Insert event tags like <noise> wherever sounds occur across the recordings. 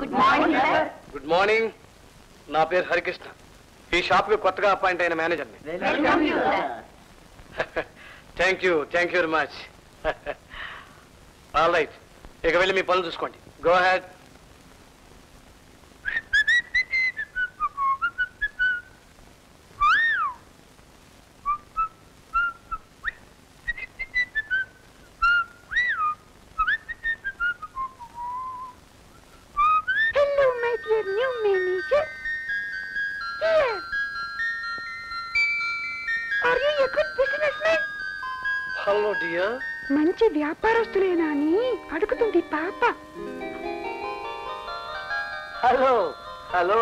Good morning sir good morning నా పేరు హరికృష్ణ. ఈ షాప్కి కొత్తగా అపాయింట్ అయిన మేనేజర్ని. Thank you thank you very much all right ఇక వెళ్ళి మీ పనులు చూసుకోండి. Go ahead Are you a good businessman? Hello dear మంచి వ్యాపారస్తులేనా అని అడుగుతుంది పాప. Hello hello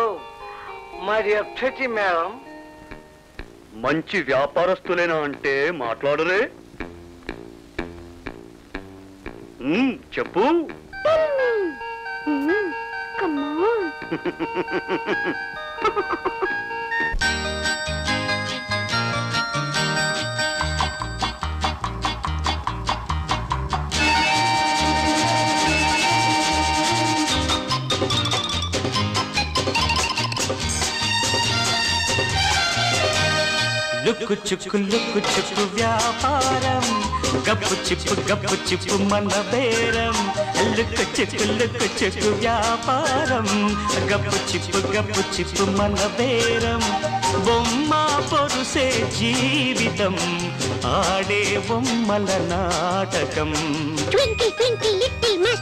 my dear pretty madam మంచి వ్యాపారస్తులేనా అంటే మాట్లాడరే. మ్మ్, చెప్పు. Tell <laughs> లుక్కు చుక్కు లుక్కు చుక్కు వ్యాపారం. గప్పు చిప్పు గప్పు చిప్పు మన బేరం. లుక్కు చుక్కు లుక్కు చుక్కు వ్యాపారం. గప్పు చిప్పు గప్పు చిప్పు మన బేరం. బొమ్మ పొరుసే జీవితం ఆడే బొమ్మల నాటకం. Twinkle, twinkle, లిటిల్ master,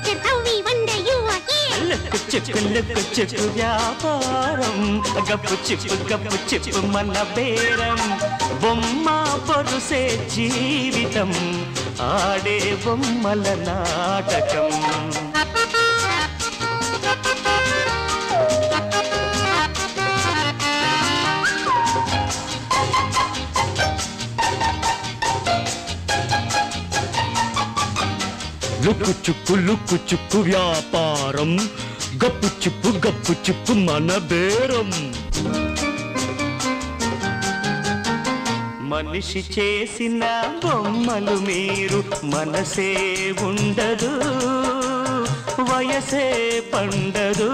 లుక్కు చిక్కు వ్యాపారం. గప్పు చిప్పు గప్పు చిప్పు మన బేరం. బొమ్మ పొరుసే జీవితం ఆడే బొమ్మల నాటకం. లుక్కు చుక్కు లుక్కు చుక్కు వ్యాపారం. గప్పు చిప్పు గప్పు చిప్పు మన బేరం. మనిషి చేసిన బొమ్మలు మీరు మనసే ఉండదు వయసే పండదు.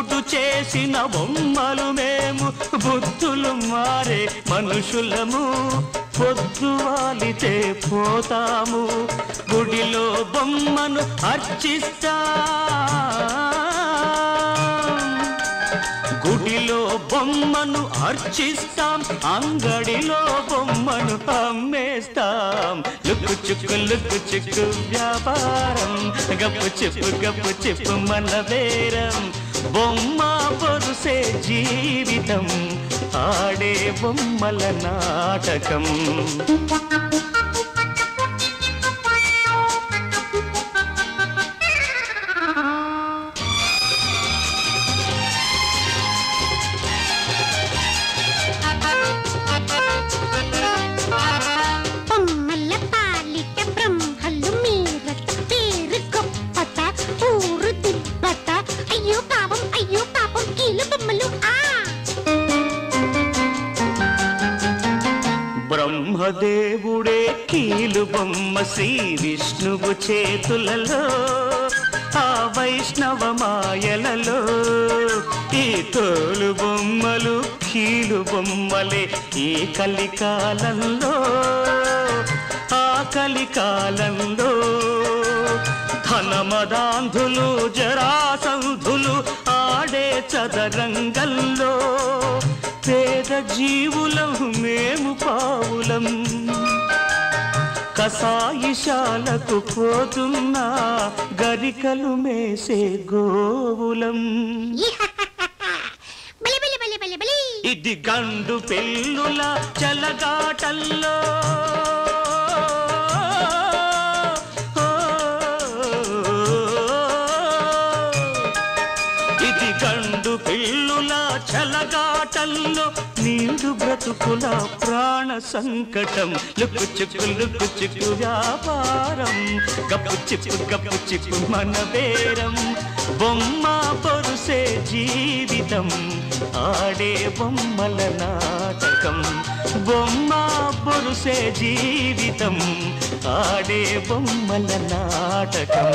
దేవుడు చేసిన బొమ్మలు మేము. బుద్ధులు మారే మనుషులము. పొద్దు వాలితే పోతాము. గుడిలో బొమ్మను అర్చిస్తా. గుడిలో బొమ్మను అర్చిస్తాం. అంగడిలో బొమ్మను అమ్మేస్తాం. లుక్కు చుక్కు లుక్కు చుక్కు వ్యాపారం. గప్పు చెప్పు గప్పు చెప్పు మన బేరం బొమ్మ పొరుసే జీవితం ఆడే బొమ్మల నాటకం. బ్రహ్మదేవుడే కీలు బొమ్మ శ్రీ విష్ణువు చేతులలో ఆ వైష్ణవ మాయలలో. ఈ తోలు బొమ్మలు కీలు బొమ్మలే ఈ కలికాలంలో ఆ కలికాలంలో. ధనమదాంధులు జరాసంధులు ఆడే చదరంగంలో పేద జీవులం మేము పావులం. కసాయిశాలకు పోతున్నా గరికలు మేసే గోవులం. <laughs> ఇది గండు పెళ్ళుల చలగాటల్లో చలగాటల్లో నీడు బ్రతుకుల ప్రాణ సంకటం. లుక్కు చిక్కు లుక్కు చిక్కు వ్యాపారం. గప్పు చిప్పు గప్పు చిప్పు మన బేరం. బొమ్మ పొరుసే జీవితం ఆడే బొమ్మల నాటకం. బొమ్మ పొరుసే జీవితం ఆడే బొమ్మల నాటకం.